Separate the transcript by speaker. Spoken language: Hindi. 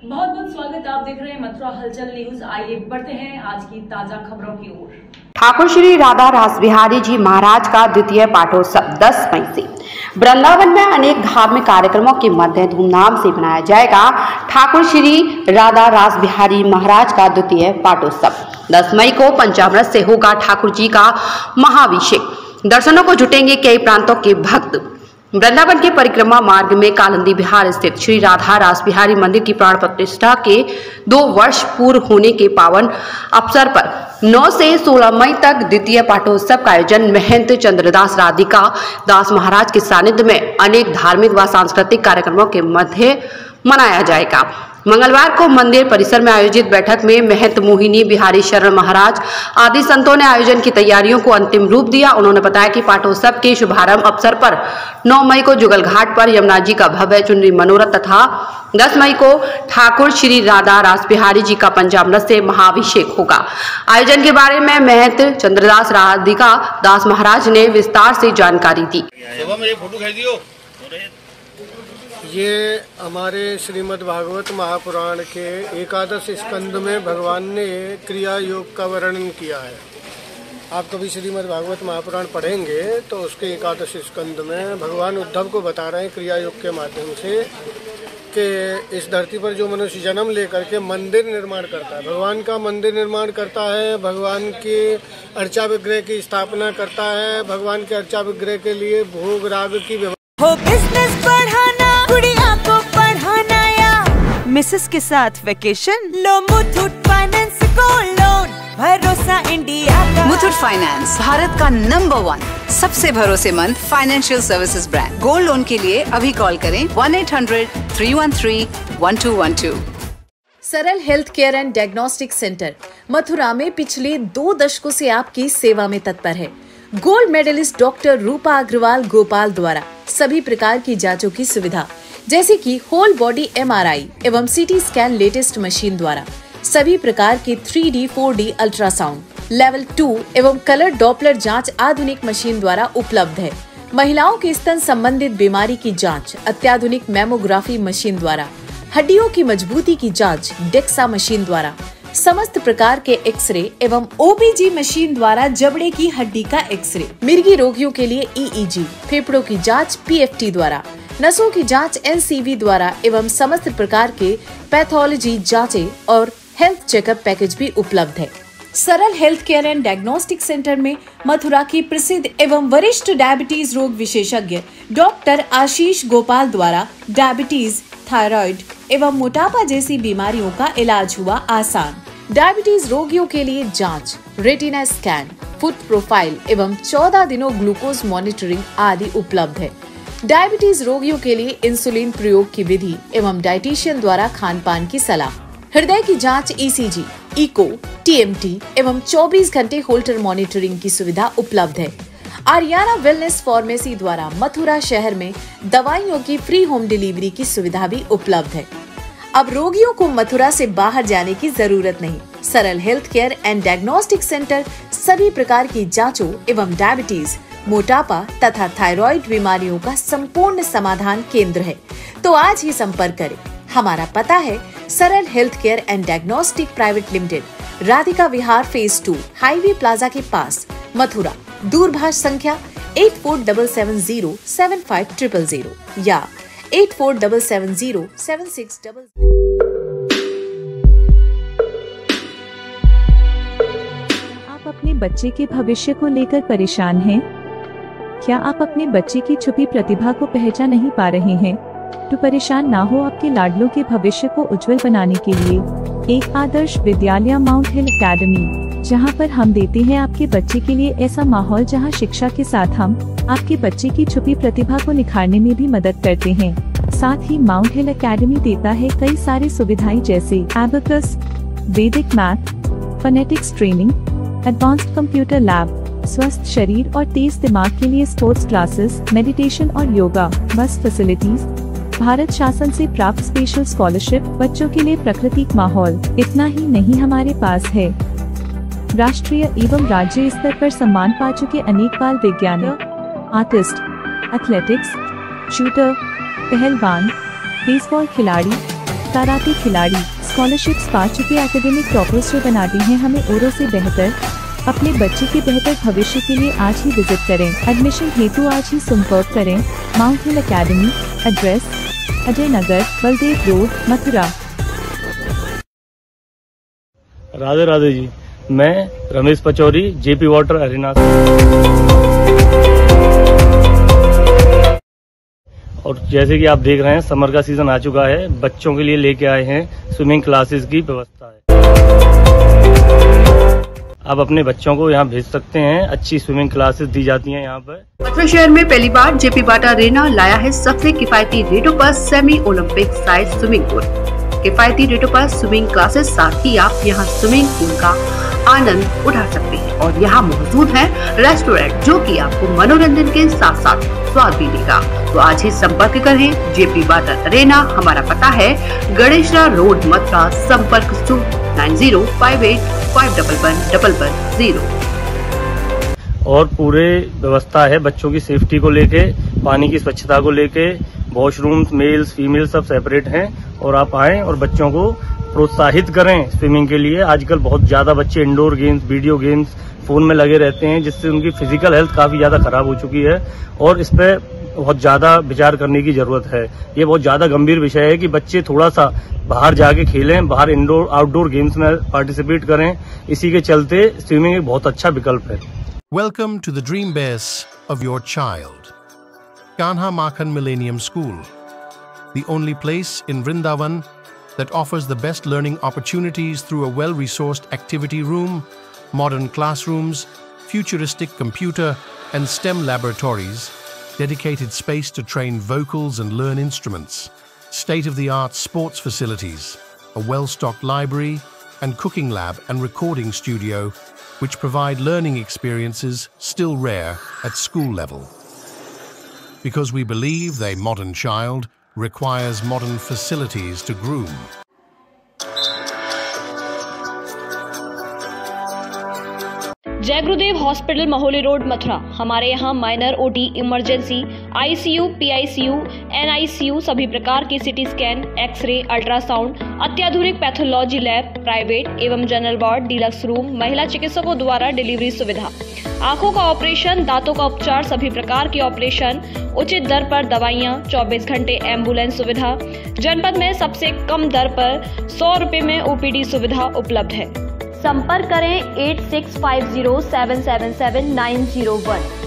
Speaker 1: बहुत बहुत स्वागत, आप देख रहे हैं मथुरा हलचल न्यूज़। आइए बढ़ते हैं आज की ताज़ा खबरों की ओर।
Speaker 2: ठाकुर श्री राधा रास बिहारी जी महाराज का द्वितीय पाठोत्सव 10 मई से। वृंदावन में अनेक धार्मिक कार्यक्रमों के मध्य धूमधाम से मनाया जाएगा ठाकुर श्री राधा रास बिहारी महाराज का द्वितीय पाठोत्सव। 10 मई को पंचामृत से होगा ठाकुर जी का महाभिषेक। दर्शनों को जुटेंगे कई प्रांतों के भक्त। वृंदावन के परिक्रमा मार्ग में कालंदी बिहार स्थित श्री राधा रास बिहारी मंदिर की प्राण प्रतिष्ठा के दो वर्ष पूर्व होने के पावन अवसर पर 9 से 16 मई तक द्वितीय पाठोत्सव का आयोजन महंत चंद्रदास राधिका दास महाराज के सानिध्य में अनेक धार्मिक व सांस्कृतिक कार्यक्रमों के मध्य मनाया जाएगा। मंगलवार को मंदिर परिसर में आयोजित बैठक में महंत मोहिनी, बिहारी शरण महाराज आदि संतों ने आयोजन की तैयारियों को अंतिम रूप दिया। उन्होंने बताया कि पाठोत्सव के शुभारंभ अवसर पर 9 मई को जुगल घाट पर यमुना जी का भव्य चुनरी मनोरथ तथा 10 मई को ठाकुर श्री राधा रास बिहारी जी का पंचामृत से महाभिषेक होगा। आयोजन के बारे में महंत चंद्रदास राधिका दास महाराज ने विस्तार से जानकारी दी
Speaker 3: शोभा मेरी फ़ोटो खींच दियो
Speaker 4: ये हमारे श्रीमद् भागवत महापुराण के एकादश स्कंद में भगवान ने क्रिया योग का वर्णन किया है। आप कभी श्रीमद् भागवत महापुराण पढ़ेंगे तो उसके एकादश स्कंद में भगवान उद्धव को बता रहे हैं क्रिया योग के माध्यम से कि इस धरती पर जो मनुष्य जन्म लेकर के मंदिर निर्माण करता है, भगवान का मंदिर निर्माण करता है, भगवान के अर्चा विग्रह की स्थापना करता है, भगवान के अर्चा विग्रह के लिए भोग राग की व्यवस्था
Speaker 5: मिसेस के साथ वेकेशन लो मुथूट फाइनेंस गोल्ड लोन भरोसा इंडिया का।
Speaker 6: मुथूट फाइनेंस भारत का नंबर वन सबसे भरोसेमंद financial services brand gold loan के लिए अभी कॉल करें one eight hundred three one three one two one two
Speaker 7: Saral health care and diagnostic centre Mathura में पिछले दो दशकों से आपकी सेवा में तत्पर है। Gold medalist doctor Rupa Agarwal Gopal द्वारा। सभी प्रकार की जांचों की सुविधा जैसे कि होल बॉडी एमआरआई एवं सीटी स्कैन लेटेस्ट मशीन द्वारा। सभी प्रकार के 3D, 4D ultrasound level two एवं कलर डॉपलर जाँच आधुनिक मशीन द्वारा उपलब्ध है। महिलाओं के स्तन संबंधित बीमारी की जाँच अत्याधुनिक मेमोग्राफी मशीन द्वारा। हड्डियों की मजबूती की जाँच डेक्सा मशीन द्वारा। समस्त प्रकार के एक्सरे एवं ओबीजी मशीन द्वारा जबड़े की हड्डी का एक्सरे मिर्गी रोगियों के लिए ईईजी फेफड़ों की जाँच पीएफटी द्वारा, नसों की जाँच एनसीवी द्वारा एवं समस्त प्रकार के पैथोलॉजी जांचें और हेल्थ चेकअप पैकेज भी उपलब्ध है। Saral health care and diagnostic centre में मथुरा की प्रसिद्ध एवं वरिष्ठ डायबिटीज़ रोग विशेषज्ञ डॉक्टर आशीष गोपाल द्वारा डायबिटीज़ थायराइड एवं मोटापा जैसी बीमारियों का इलाज हुआ आसान। डायबिटीज़ रोगियों के लिए जाँच, रेटिना स्कैन फुट प्रोफ़ाइल एवं 14 दिनों ग्लूकोज मॉनिटरिंग आदि उपलब्ध है। डायबिटीज़ रोगियों के लिए इंसुलिन प्रयोग की विधि एवं डाइटिशियन द्वारा खान पान की सलाह। हृदय की जाँच ईसीजी, इको टीएमटी एवं 24 घंटे होल्टर मॉनिटरिंग की सुविधा उपलब्ध है। आरियाना वेलनेस फार्मेसी द्वारा मथुरा शहर में दवाइयों की फ्री होम डिलीवरी की सुविधा भी उपलब्ध है। अब रोगियों को मथुरा से बाहर जाने की ज़रूरत नहीं। Saral health care and diagnostic centre सभी प्रकार की जांचों एवं डायबिटीज़ मोटापा तथा थायराइड बीमारियों का संपूर्ण समाधान केंद्र है। तो आज ही संपर्क करें। हमारा पता है Saral health care and diagnostic private limited Radhika Vihar phase two highway plaza के पास, मथुरा। दूरभाष संख्या eight four double seven zero seven five triple zero या eight four double seven zero seven six double
Speaker 8: आप अपने बच्चे के भविष्य को लेकर परेशान हैं? क्या आप अपने बच्चे की छुपी प्रतिभा को पहचान नहीं पा रहे हैं? तो परेशान ना हो आपके लाडलों के भविष्य को उज्जवल बनाने के लिए एक आदर्श विद्यालय माउंट हिल एकेडमी। जहाँ पर हम देते हैं आपके बच्चे के लिए ऐसा माहौल जहाँ शिक्षा के साथ हम, आपके बच्चे की छुपी प्रतिभा को निखारने में भी मदद करते हैं। साथ ही माउंट हिल एकेडमी देता है कई सारी सुविधाएँ जैसे abacus Vedic math phonetics training advanced computer lab स्वस्थ शरीर और तेज दिमाग के लिए स्पोर्ट्स क्लासेस मेडिटेशन और योगा बस फैसिलिटीज़ भारत शासन से प्राप्त स्पेशल स्कॉलरशिप बच्चों के लिए प्राकृतिक माहौल, इतना ही नहीं हमारे पास है। राष्ट्रीय एवं राज्य स्तर पर सम्मान पा चुके अनेक बाल वैज्ञानिक, आर्टिस्ट एथलेटिक्स शूटर पहलवान बेसबॉल खिलाड़ी कराटे खिलाड़ी स्कॉलरशिप्स पा चुके एकेडमिक टॉपर्स जो बनाती हैं हमें औरों से बेहतर, अपने बच्चे के बेहतर भविष्य के लिए आज ही विज़िट करें। एडमिशन हेतु आज ही संपर्क करें। Mount Hill Academy address Ajay Nagar Baldev road Mathura
Speaker 3: Radhe Radhe ji. मैं Ramesh Pachauri, JP water arena और जैसे कि आप देख रहे हैं, समर का सीज़न आ चुका है। बच्चों के लिए लेके आए हैं स्विमिंग क्लासेस की व्यवस्था है। आप अपने बच्चों को यहाँ भेज सकते हैं। अच्छी स्विमिंग क्लासेस दी जाती हैं यहाँ पर।
Speaker 2: मथुरा शहर में पहली बार जेपी बाटा रेना लाया है सबसे किफायती रेटों पर semi Olympic size swimming pool किफायती रेटों पर स्विमिंग क्लासेस साथ ही आप यहाँ स्विमिंग पूल का आनंद उठा सकते हैं और यहाँ मौजूद है रेस्टोरेंट जो कि आपको मनोरंजन के साथ साथ स्वाद भी देगा। तो आज ही संपर्क करें जेपी बाटा रेना हमारा पता है गणेशरा रोड मथुरा, संपर्क nine zero five eight five double one double one zero.
Speaker 3: और पूरे व्यवस्था है बच्चों की सेफ्टी को लेके, पानी की स्वच्छता को लेके वॉशरूम्स मेल्स फीमेल सब सेपरेट हैं और आप आएँ और बच्चों को प्रोत्साहित करें स्विमिंग के लिए। आजकल बहुत ज़्यादा बच्चे indoor games video games phone में लगे रहते हैं, जिससे उनकी फ़िज़िकल हेल्थ काफ़ी ज़्यादा खराब हो चुकी है और इस पे बहुत ज़्यादा विचार करने की ज़रूरत है। ये बहुत ज़्यादा गंभीर विषय है कि बच्चे थोड़ा सा बाहर जाके खेलें, बाहर इंडोर आउटडोर गेम्स में पार्टिसिपेट करें। इसी के चलते स्विमिंग एक बहुत अच्छा विकल्प है।
Speaker 9: Welcome to the dream base of your child Kanha Makhan millennium school the only place in Vrindavan that offers the best learning opportunities through a well-resourced activity room, modern classrooms, futuristic computer and STEM laboratories, dedicated space to train vocals and learn instruments, state-of-the-art sports facilities, a well-stocked library, and cooking lab and recording studio which provide learning experiences still rare at school level. Because we believe a modern child requires modern facilities to groom.
Speaker 10: जय गुरुदेव हॉस्पिटल महोली रोड, मथुरा। हमारे यहाँ minor OT emergency ICU PICU NICU सभी प्रकार के CT scan X ray ultrasound अत्याधुनिक पैथोलॉजी लैब प्राइवेट एवं जनरल वार्ड डिलक्स रूम महिला चिकित्सकों द्वारा डिलीवरी सुविधा। आँखों का ऑपरेशन दांतों का उपचार, सभी प्रकार के ऑपरेशन उचित दर पर दवाइयाँ 24 घंटे एंबुलेंस सुविधा। जनपद में सबसे कम दर पर सौ रुपए में ओपीडी सुविधा उपलब्ध है। संपर्क करें eight six five zero seven seven seven nine zero one.